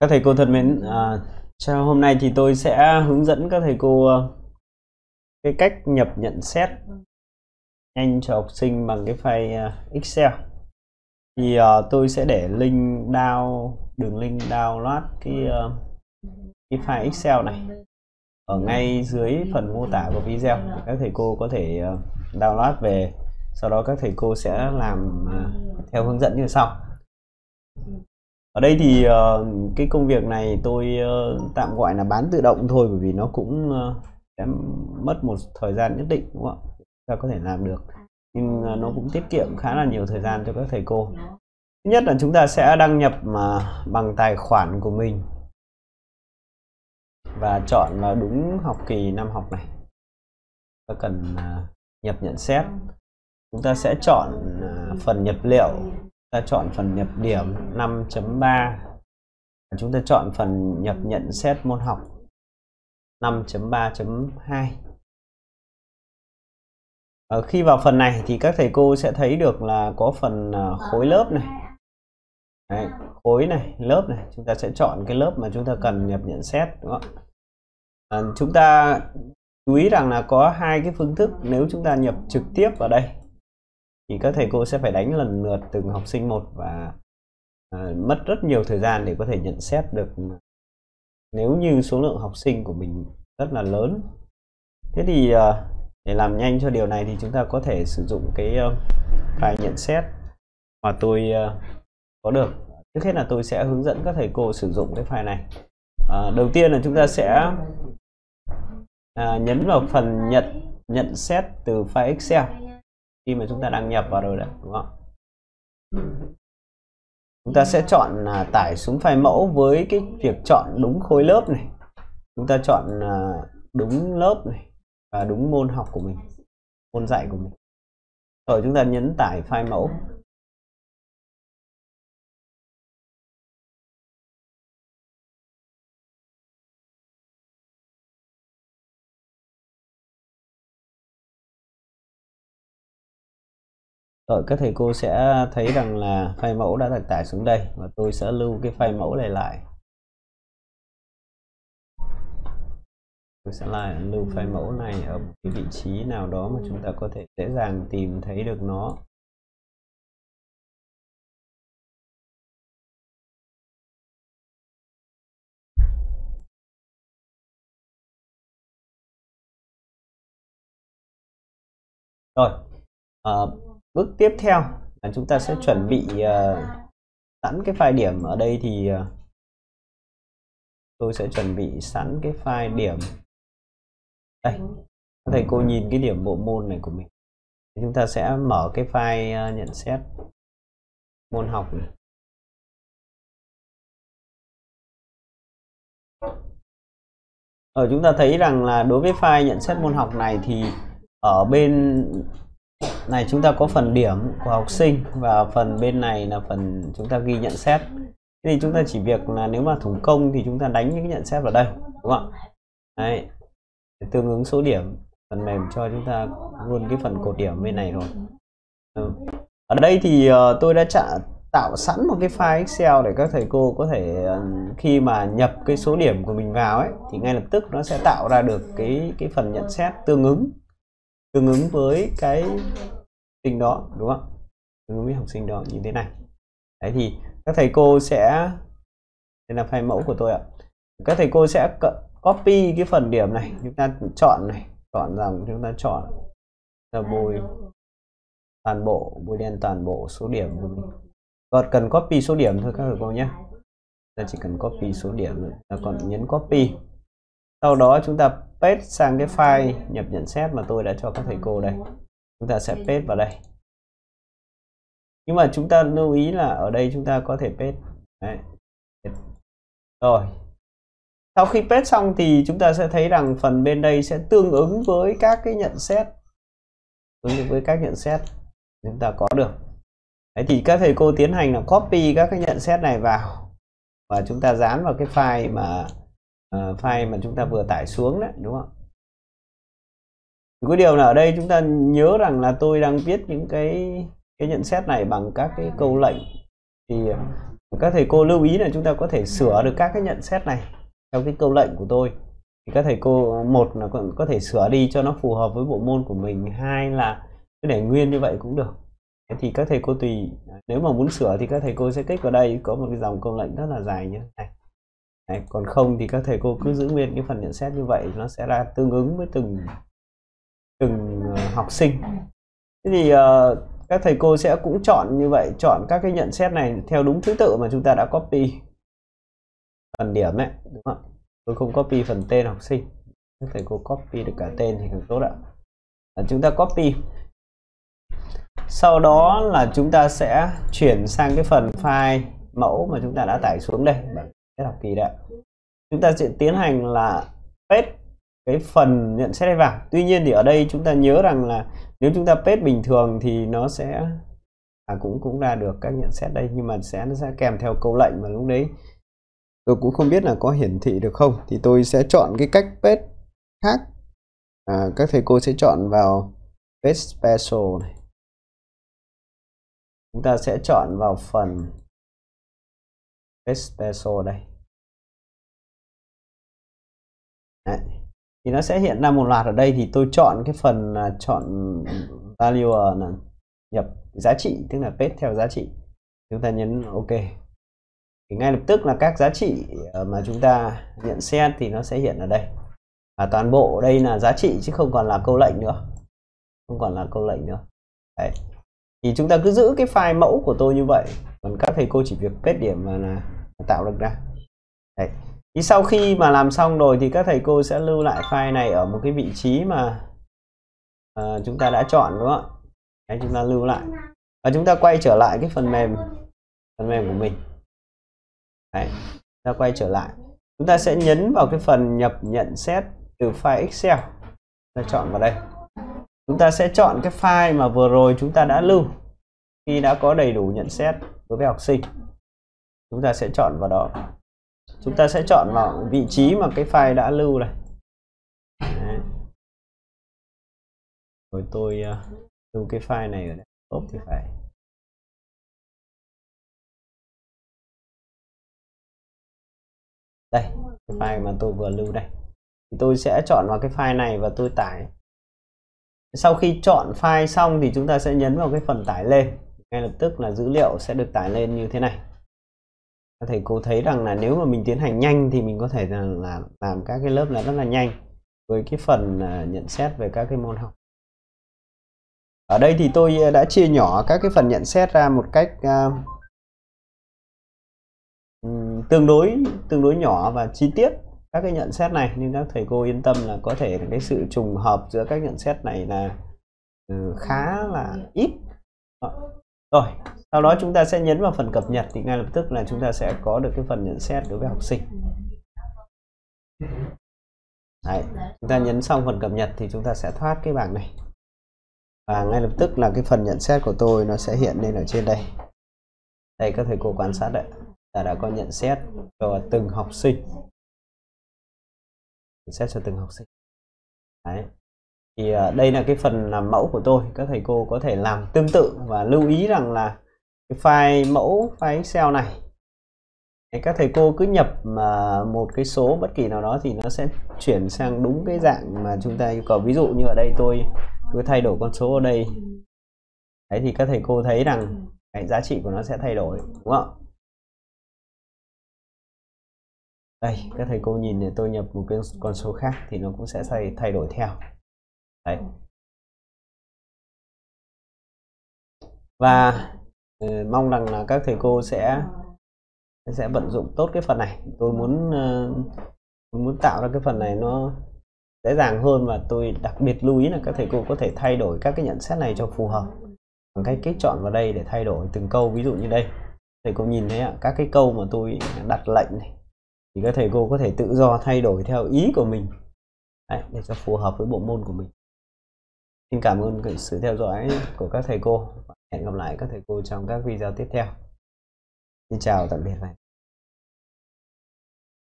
Các thầy cô thân mến, à, cho hôm nay thì tôi sẽ hướng dẫn các thầy cô ờ, cái cách nhập nhận xét nhanh cho học sinh bằng cái file ờ, Excel. Thì à, tôi sẽ để link down đường link download cái cái file Excel này ở ngay dưới phần mô tả của video. Các thầy cô có thể download về, sau đó các thầy cô sẽ làm theo hướng dẫn như sau ở đây thì uh, cái công việc này tôi uh, tạm gọi là bán tự động thôi bởi vì nó cũng uh, sẽ mất một thời gian nhất định đúng không ạ? Ta có thể làm được. Nhưng uh, nó cũng tiết kiệm khá là nhiều thời gian cho các thầy cô. Thứ nhất là chúng ta sẽ đăng nhập mà bằng tài khoản của mình và chọn là đúng học kỳ năm học này. Ta cần uh, nhập nhận xét. Chúng ta sẽ chọn uh, phần nhập liệu ta chọn phần nhập điểm 5.3 chúng ta chọn phần nhập nhận xét môn học 5.3.2 ở ờ, khi vào phần này thì các thầy cô sẽ thấy được là có phần à, khối lớp này. Đấy, khối này lớp này. Chúng ta sẽ chọn cái lớp mà chúng ta cần nhập nhận xét đúng không à, chúng ta chú ý rằng là có hai cái phương thức nếu chúng ta nhập trực tiếp vào đây thì các thầy cô sẽ phải đánh lần lượt từng học sinh một và à, mất rất nhiều thời gian để có thể nhận xét được nếu như số lượng học sinh của mình rất là lớn. Thế thì à, để làm nhanh cho điều này thì chúng ta có thể sử dụng cái ờ, uh, file nhận xét mà tôi uh, có được. Trước hết là tôi sẽ hướng dẫn các thầy cô sử dụng cái file này. À, đầu tiên là chúng ta sẽ à, nhấn vào phần nhận nhận xét từ file Excel khi mà chúng ta đăng nhập vào rồi đấy, đúng không? Chúng ta sẽ chọn là tải xuống file mẫu với cái việc chọn đúng khối lớp này. Chúng ta chọn à, đúng lớp này và đúng môn học của mình, môn dạy của mình. Rồi chúng ta nhấn tải file mẫu. Rồi các thầy cô sẽ thấy rằng là file mẫu đã được tải xuống đây và tôi sẽ lưu cái file mẫu này lại. Tôi sẽ lại lưu file mẫu này ở một cái vị trí nào đó mà chúng ta có thể dễ dàng tìm thấy được nó. Rồi, à, bước tiếp theo là chúng ta sẽ chuẩn bị uh, sẵn cái file điểm ở đây thì uh, tôi sẽ chuẩn bị sẵn cái file điểm. Đây thầy cô nhìn cái điểm bộ môn này của mình. Chúng ta sẽ mở cái file uh, nhận xét môn học này. Ở chúng ta thấy rằng là đối với file nhận xét môn học này thì ở bên này chúng ta có phần điểm của học sinh và phần bên này là phần chúng ta ghi nhận xét. Thì chúng ta chỉ việc là nếu mà thủ công thì chúng ta đánh những nhận xét vào đây đúng không ạ? Đấy. Để tương ứng số điểm phần mềm cho chúng ta luôn cái phần cột điểm bên này rồi. Ừ. ở đây thì uh, tôi đã trả, tạo sẵn một cái file Excel để các thầy cô có thể uh, khi mà nhập cái số điểm của mình vào ấy thì ngay lập tức nó sẽ tạo ra được cái cái phần nhận xét tương ứng. Tương ứng với cái sinh đó đúng không? Ứng với học sinh đó như thế này. Đấy thì các thầy cô sẽ đây là file mẫu của tôi ạ. Các thầy cô sẽ copy cái phần điểm này chúng ta chọn này chọn dòng chúng ta chọn. Là bôi toàn bộ bôi đen toàn bộ số điểm. Của mình còn cần copy số điểm thôi các thầy cô nhé. Ta chỉ cần copy số điểm nữa ta còn nhấn copy. Sau đó chúng ta paste sang cái file nhập nhận xét mà tôi đã cho các thầy cô đây chúng ta sẽ paste vào đây. Nhưng mà chúng ta lưu ý là ở đây chúng ta có thể paste. Đấy. rồi. Sau khi paste xong thì chúng ta sẽ thấy rằng phần bên đây sẽ tương ứng với các cái nhận xét. Tương ứng với các nhận xét. Chúng ta có được. Đấy thì các thầy cô tiến hành là copy các cái nhận xét này vào. Và chúng ta dán vào cái file mà uh, file mà chúng ta vừa tải xuống đấy đúng không cái điều là ở đây chúng ta nhớ rằng là tôi đang viết những cái cái nhận xét này bằng các cái câu lệnh. Thì ờ, các thầy cô lưu ý là chúng ta có thể sửa được các cái nhận xét này theo cái câu lệnh của tôi. Thì các thầy cô một là còn có thể sửa đi cho nó phù hợp với bộ môn của mình hai là cứ để nguyên như vậy cũng được. Thế thì các thầy cô tùy nếu mà muốn sửa thì các thầy cô sẽ kích vào đây có một cái dòng câu lệnh rất là dài như thế này Đấy, còn không thì các thầy cô cứ giữ nguyên cái phần nhận xét như vậy nó sẽ ra tương ứng với từng từng ờ, học sinh. Thế thì uh, các thầy cô sẽ cũng chọn như vậy chọn các cái nhận xét này theo đúng thứ tự mà chúng ta đã copy phần điểm đấy đúng không tôi không copy phần tên học sinh. Các thầy cô copy được cả tên thì càng tốt ạ. À, chúng ta copy. Sau đó là chúng ta sẽ chuyển sang cái phần file mẫu mà chúng ta đã tải xuống đây cái học kỳ đấy chúng ta sẽ tiến hành là paste cái phần nhận xét vào tuy nhiên thì ở đây chúng ta nhớ rằng là nếu chúng ta paste bình thường thì nó sẽ à, cũng cũng ra được các nhận xét đây nhưng mà sẽ nó sẽ kèm theo câu lệnh mà lúc đấy tôi cũng không biết là có hiển thị được không. Thì tôi sẽ chọn cái cách paste khác. À, các thầy cô sẽ chọn vào paste special này. Chúng ta sẽ chọn vào phần paste special đây. Đấy thì nó sẽ hiện ra một loạt ở đây. Thì tôi chọn cái phần là chọn value là nhập giá trị, tức là paste theo giá trị. Chúng ta nhấn ok. Thì ngay lập tức là các giá trị à, mà chúng ta nhận xét thì nó sẽ hiện ở đây. Và toàn bộ đây là giá trị chứ không còn là câu lệnh nữa. Không còn là câu lệnh nữa. Đấy. Thì chúng ta cứ giữ cái file mẫu của tôi như vậy. Còn các thầy cô chỉ việc kết điểm mà là, tạo được ra. Đấy thì sau khi mà làm xong rồi thì các thầy cô sẽ lưu lại file này ở một cái vị trí mà uh, chúng ta đã chọn đúng không ạ? Chúng ta lưu lại. Và chúng ta quay trở lại cái phần mềm phần mềm của mình. Đấy, ta quay trở lại. Chúng ta sẽ nhấn vào cái phần nhập nhận xét từ file Excel. Ta chọn vào đây. Chúng ta sẽ chọn cái file mà vừa rồi chúng ta đã lưu khi đã có đầy đủ nhận xét đối với học sinh. Chúng ta sẽ chọn vào đó chúng ta sẽ chọn vào vị trí mà cái file đã lưu này. Đấy. rồi tôi uh, lưu cái file này ở đây. Tốt thì phải. Đây cái file mà tôi vừa lưu đây. Thì tôi sẽ chọn vào cái file này và tôi tải. Sau khi chọn file xong thì chúng ta sẽ nhấn vào cái phần tải lên. Ngay lập tức là dữ liệu sẽ được tải lên như thế này thầy cô thấy rằng là nếu mà mình tiến hành nhanh thì mình có thể là, là làm các cái lớp là rất là nhanh với cái phần à, nhận xét về các cái môn học. Ở đây thì tôi à, đã chia nhỏ các cái phần nhận xét ra một cách uh, tương đối tương đối nhỏ và chi tiết các cái nhận xét này. Nhưng các thầy cô yên tâm là có thể cái sự trùng hợp giữa các nhận xét này là uh, khá là ít. Ờ, rồi sau đó chúng ta sẽ nhấn vào phần cập nhật thì ngay lập tức là chúng ta sẽ có được cái phần nhận xét đối với học sinh. Đấy, chúng ta nhấn xong phần cập nhật thì chúng ta sẽ thoát cái bảng này. Và ngay lập tức là cái phần nhận xét của tôi nó sẽ hiện lên ở trên đây. Đây các thầy cô quan sát đấy ta đã có nhận xét cho từng học sinh. Nhận xét cho từng học sinh thì uh, đây là cái phần làm mẫu của tôi. Các thầy cô có thể làm tương tự và lưu ý rằng là cái file mẫu file Excel này các thầy cô cứ nhập mà một cái số bất kỳ nào đó thì nó sẽ chuyển sang đúng cái dạng mà chúng ta yêu cầu. Ví dụ như ở đây tôi cứ thay đổi con số ở đây. Đấy thì các thầy cô thấy rằng cái giá trị của nó sẽ thay đổi đúng không? Đây các thầy cô nhìn thì tôi nhập một cái con số khác thì nó cũng sẽ thay thay đổi theo đấy. Và uh, mong rằng là các thầy cô sẽ sẽ vận dụng tốt cái phần này. Tôi muốn uh, muốn tạo ra cái phần này nó dễ dàng hơn và tôi đặc biệt lưu ý là các thầy cô có thể thay đổi các cái nhận xét này cho phù hợp. Bằng cách kích chọn vào đây để thay đổi từng câu ví dụ như đây. Thầy cô nhìn thấy ạ các cái câu mà tôi đặt lệnh này thì các thầy cô có thể tự do thay đổi theo ý của mình. Đấy, để cho phù hợp với bộ môn của mình xin cảm ơn sự theo dõi của các thầy cô. Hẹn gặp lại các thầy cô trong các video tiếp theo. Xin chào, tạm biệt. và